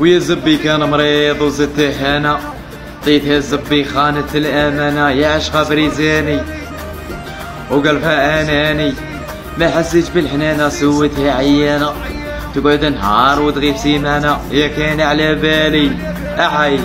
ويا زبي كان مريض وزدت هنا. عطيتها الزبي خانت الأمانة يا عشقة بريزاني وقلبها آناني. ما حسيت بالحنانة سوتها عيانة. تقعد نهار وتغيب سيمانة. يا كان على بالي. احي